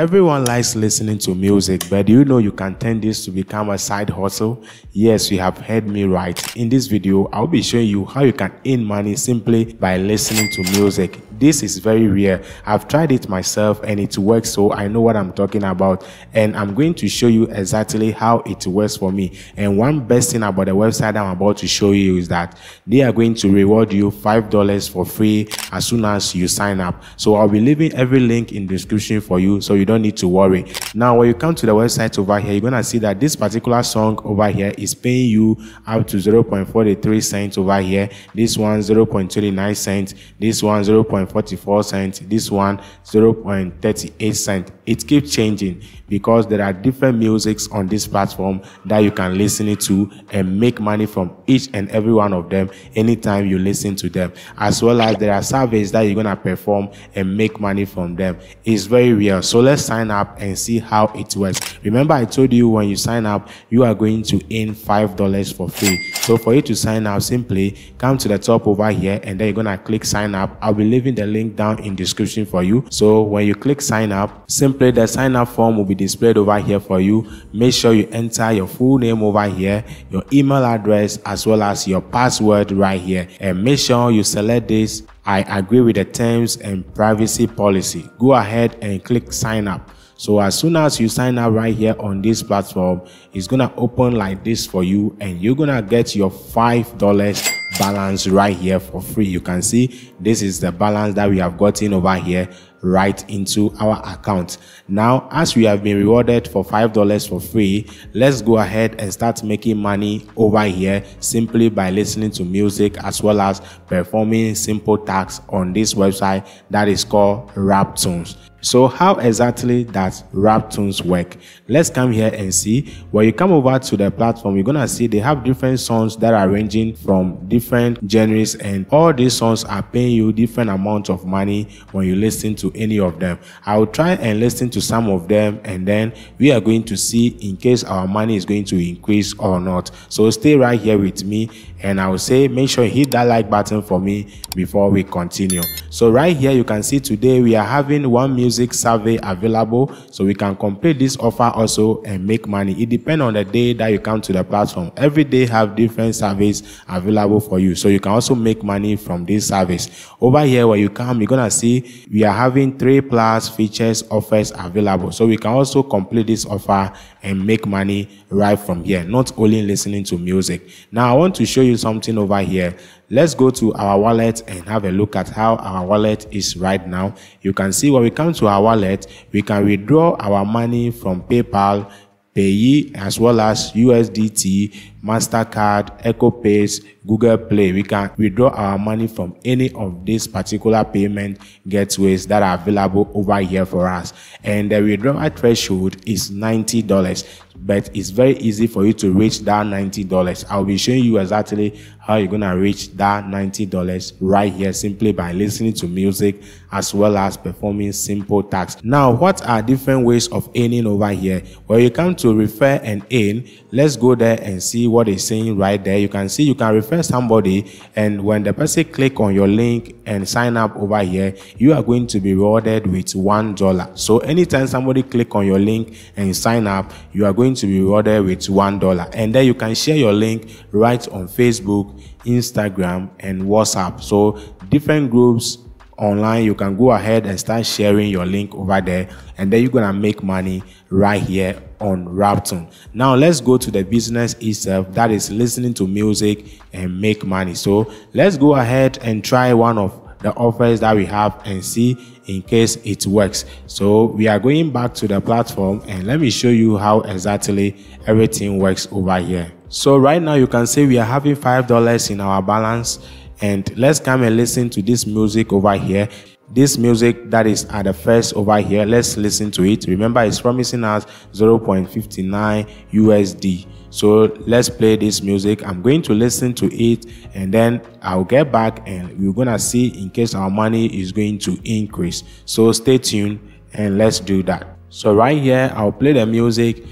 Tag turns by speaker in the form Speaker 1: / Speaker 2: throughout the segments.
Speaker 1: Everyone likes listening to music, but do you know you can turn this to become a side hustle? Yes, you have heard me right. In this video, I'll be showing you how you can earn money simply by listening to music. This is very rare. I've tried it myself and it works, so I know what I'm talking about. And I'm going to show you exactly how it works for me. And one best thing about the website I'm about to show you is that they are going to reward you $5 for free as soon as you sign up. So I'll be leaving every link in the description for you so you don't need to worry. Now, when you come to the website over here, you're going to see that this particular song over here is paying you up to 0.43 cents over here. This one 0.29 cents. This one 0.44 cents. This one 0.38 cents. It keeps changing because there are different musics on this platform that you can listen to and make money from each and every one of them anytime you listen to them as well as there are surveys that you're going to perform and make money from them it's very real so let's sign up and see how it works. Remember i told you when you sign up you are going to earn five dollars for free. So for you to sign up simply come to the top over here and then you're going to click sign up. I'll be leaving the link down in description for you. So when you click sign up simply the sign up form will be displayed over here for you. Make sure you enter your full name over here your email address as well as your password right here. And make sure you select this i agree with the terms and privacy policy. Go ahead and click sign up. So as soon as you sign up right here on this platform it's gonna open like this for you and you're gonna get your five dollars balance right here for free. You can see this is the balance that we have gotten over here right into our account. Now as we have been rewarded for five dollars for free let's go ahead and start making money over here simply by listening to music as well as performing simple tasks on this website that is called raptunes so how exactly does raptunes work? Let's come here and see. When you come over to the platform you're gonna see they have different songs that are ranging from different genres and all these songs are paying you different amounts of money when you listen to any of them. I'll try and listen to some of them and then we are going to see in case our money is going to increase or not. So stay right here with me and i will say make sure you hit that like button for me before we continue. So right here you can see today we are having one music survey available. So we can complete this offer also and make money. It depends on the day that you come to the platform. Every day have different surveys available for you. So you can also make money from this service. Over here where you come you're gonna see we are having three plus features offers available. So we can also complete this offer and make money right from here not only listening to music. Now i want to show you something over here. Let's go to our wallet and have a look at how our wallet is right now. You can see when we come to our wallet we can withdraw our money from paypal Paye as well as USDT, MasterCard, EcoPayz, Google Play. We can withdraw our money from any of these particular payment gateways that are available over here for us. And the withdrawal threshold is $90 but it's very easy for you to reach that $90. I'll be showing you exactly how you're gonna reach that $90 right here simply by listening to music as well as performing simple tasks. Now, what are different ways of earning over here? Well, you come to refer and earn. Let's go there and see what it's saying right there. You can see you can refer somebody and when the person click on your link and sign up over here, you are going to be rewarded with one dollar. So anytime somebody click on your link and sign up, you are going to be rewarded with one dollar. And then you can share your link right on Facebook, Instagram, and WhatsApp. So different groups online you can go ahead and start sharing your link over there and then you're gonna make money right here on Raptune. Now let's go to the business itself that is listening to music and make money. So let's go ahead and try one of the offers that we have and see in case it works. So we are going back to the platform and let me show you how exactly everything works over here. So right now you can see we are having $5 in our balance and let's come and listen to this music over here this music that is at the first over here let's listen to it. Remember it's promising us 0.59 usd so let's play this music. I'm going to listen to it and then i'll get back and we're gonna see in case our money is going to increase. So stay tuned and let's do that. So right here i'll play the music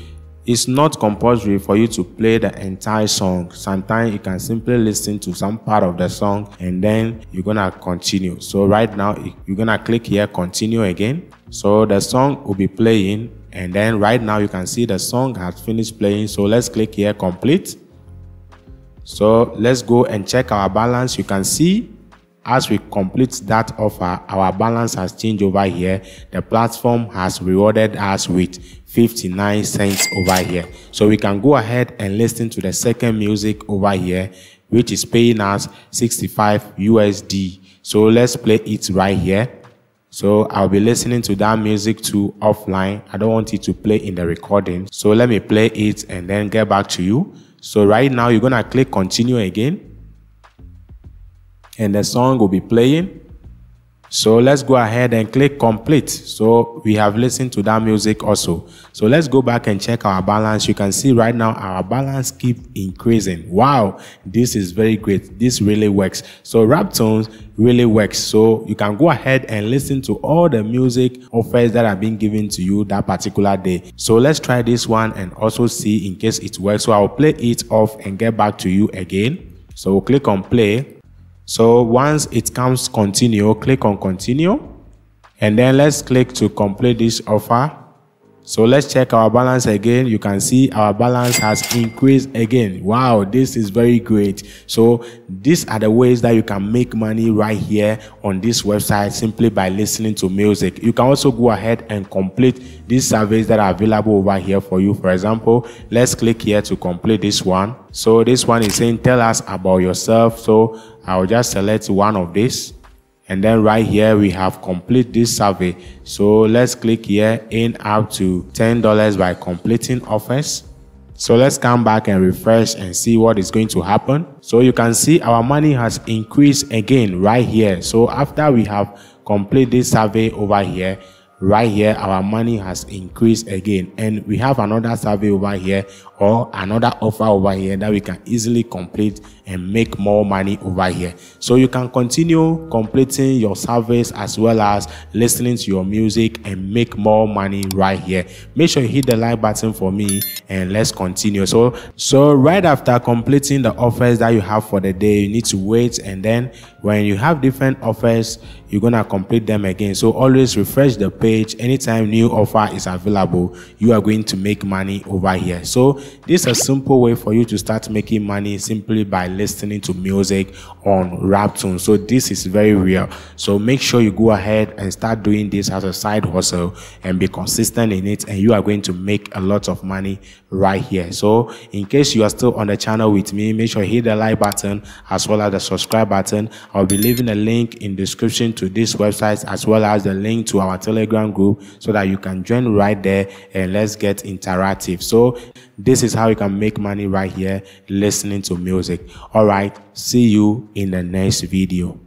Speaker 1: it's not compulsory for you to play the entire song. Sometimes you can simply listen to some part of the song and then you're gonna continue. So right now you're gonna click here continue again. So the song will be playing and then right now you can see the song has finished playing. So let's click here complete. So let's go and check our balance. You can see as we complete that offer, our balance has changed over here. The platform has rewarded us with 59 cents over here. So we can go ahead and listen to the second music over here, which is paying us 65 USD. So let's play it right here. So I'll be listening to that music too offline. I don't want it to play in the recording. So let me play it and then get back to you. So right now you're going to click continue again and the song will be playing. So let's go ahead and click complete. So we have listened to that music also. So let's go back and check our balance. You can see right now our balance keep increasing. Wow, this is very great. This really works. So Raptunes really works. So you can go ahead and listen to all the music offers that have been given to you that particular day. So let's try this one and also see in case it works. So I'll play it off and get back to you again. So we'll click on play so once it comes continue, click on continue. And then let's click to complete this offer. So let's check our balance again. You can see our balance has increased again. Wow, this is very great. So these are the ways that you can make money right here on this website simply by listening to music. You can also go ahead and complete these surveys that are available over here for you. For example, let's click here to complete this one. So this one is saying tell us about yourself. So I'll just select one of these. And then right here we have complete this survey. So let's click here in up to $10 by completing offers. So let's come back and refresh and see what is going to happen. So you can see our money has increased again right here. So after we have complete this survey over here right here our money has increased again. And we have another survey over here or another offer over here that we can easily complete and make more money over here. So you can continue completing your surveys as well as listening to your music and make more money right here. Make sure you hit the like button for me and let's continue. So so right after completing the offers that you have for the day you need to wait. And then when you have different offers you're gonna complete them again. So always refresh the page anytime new offer is available you are going to make money over here. So this is a simple way for you to start making money simply by listening to music on Raptunes so this is very real. So make sure you go ahead and start doing this as a side hustle and be consistent in it and you are going to make a lot of money right here. So in case you are still on the channel with me make sure you hit the like button as well as the subscribe button. I'll be leaving a link in description to this website as well as the link to our telegram group so that you can join right there and let's get interactive. So this is how you can make money right here listening to music. All right see you in the next video